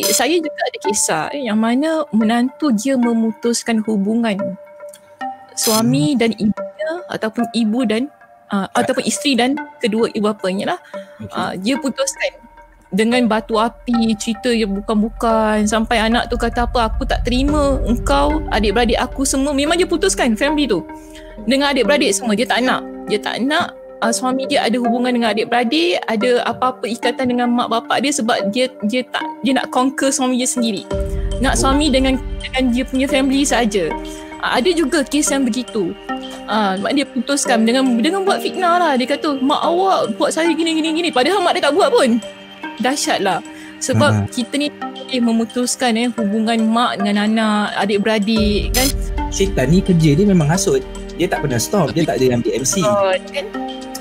saya juga ada kisah eh, yang mana menantu dia memutuskan hubungan suami hmm. dan ibunya ataupun ibu dan uh, ataupun isteri dan kedua ibu bapanya lah. Okay. Uh, dia putuskan dengan batu api cerita yang bukan-bukan sampai anak tu kata apa aku tak terima engkau adik-beradik aku semua memang dia putuskan family tu dengan adik-beradik semua dia tak nak dia tak nak uh, suami dia ada hubungan dengan adik-beradik ada apa-apa ikatan dengan mak bapak dia sebab dia dia tak dia nak conquer suami dia sendiri nak suami dengan dengan dia punya family saja uh, ada juga kes yang begitu Ah, mak dia putuskan dengan dengan buat fitnah lah. Dia kata, mak awak buat saya gini gini gini. Padahal mak dia tak buat pun dahsyat lah sebab uh kita ni boleh memutuskan eh, hubungan mak dengan anak, adik-beradik kan. Syaitan ni kerja dia memang hasut. Dia tak pernah stop. Dia tak ada ambil MC. Oh, kan?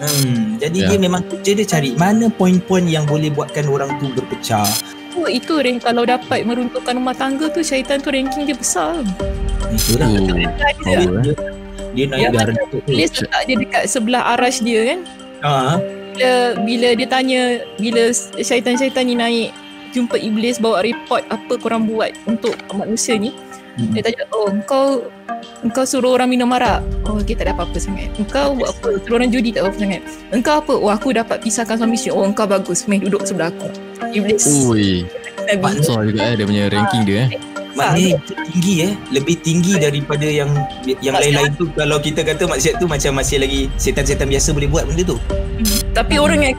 Hmm, jadi yeah. dia memang kerja dia cari mana poin-poin yang boleh buatkan orang tu berpecah. Oh, itu rank kalau dapat meruntuhkan rumah tangga tu syaitan tu ranking dia besar. Itulah. Oh. Dia, oh, dia, dia naik darah. Dia letak dia dekat sebelah arash dia kan. Ha. Uh-huh bila bila dia tanya bila syaitan-syaitan ni naik jumpa iblis bawa report apa korang buat untuk manusia ni. Hmm. dia tanya oh engkau engkau suruh orang minum arak? Oh okay tak ada apa-apa sangat. Engkau buat apa? Suruh orang judi tak apa-apa sangat. Engkau apa? Oh aku dapat pisahkan suami isteri. Oh engkau bagus. Main duduk sebelah aku. Iblis. Ui. So juga eh dia punya ranking dia eh. Maknanya tinggi eh. Lebih tinggi daripada yang Yang lain-lain tu. Kalau kita kata maksiat tu Macam masih lagi Setan-setan biasa boleh buat benda tu. Hmm. Tapi hmm. orang yang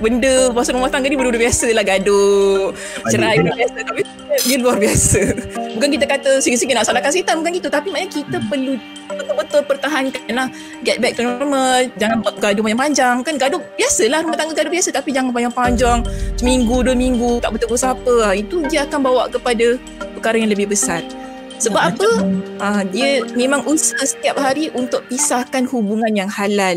Benda pasal rumah tangga ni Benda-benda biasa lah Gaduh Cerai benda biasa Tapi dia luar biasa Bukan kita kata Sikit-sikit nak salahkan setan Bukan gitu Tapi maknanya kita hmm. perlu Betul-betul pertahankan lah Get back to normal Jangan buat gaduh banyak panjang Kan gaduh Biasalah rumah tangga gaduh biasa Tapi jangan banyak panjang Seminggu dua minggu Tak betul-betul siapa Itu dia akan bawa kepada perkara yang lebih besar. Sebab apa? Uh, dia memang usaha setiap hari untuk pisahkan hubungan yang halal.